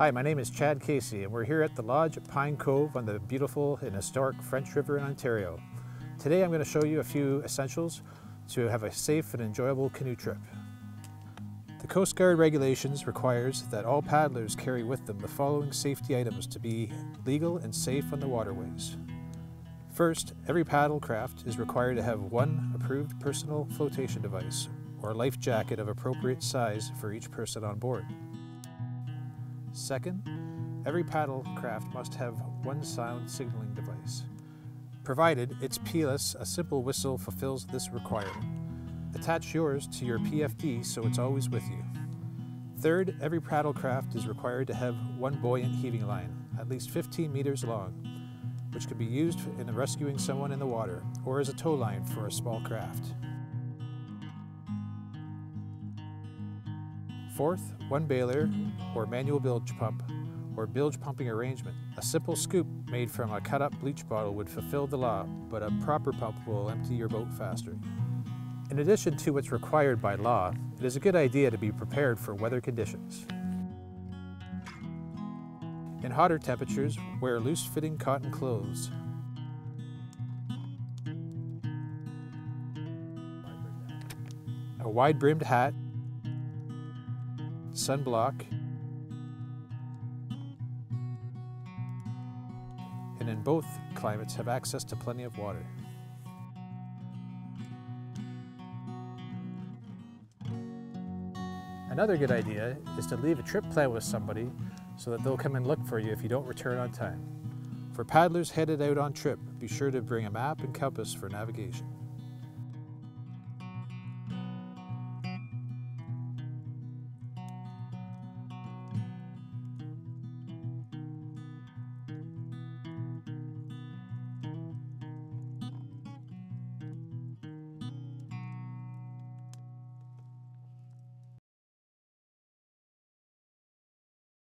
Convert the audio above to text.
Hi, my name is Chad Casey and we're here at the Lodge at Pine Cove on the beautiful and historic French River in Ontario. Today I'm going to show you a few essentials to have a safe and enjoyable canoe trip. The Coast Guard regulations requires that all paddlers carry with them the following safety items to be legal and safe on the waterways. First, every paddle craft is required to have one approved personal flotation device or life jacket of appropriate size for each person on board. Second, every paddle craft must have one sound signaling device. Provided it's pealess, a simple whistle fulfills this requirement. Attach yours to your PFD so it's always with you. Third, every paddle craft is required to have one buoyant heaving line, at least 15 meters long, which can be used in rescuing someone in the water or as a tow line for a small craft. Fourth, one baler mm-hmm. or manual bilge pump or bilge pumping arrangement. A simple scoop made from a cut up bleach bottle would fulfill the law, but a proper pump will empty your boat faster. In addition to what's required by law, it is a good idea to be prepared for weather conditions. In hotter temperatures, wear loose-fitting cotton clothes. A wide-brimmed hat sunblock, and in both climates have access to plenty of water. Another good idea is to leave a trip plan with somebody so that they'll come and look for you if you don't return on time. For paddlers headed out on trip, be sure to bring a map and compass for navigation.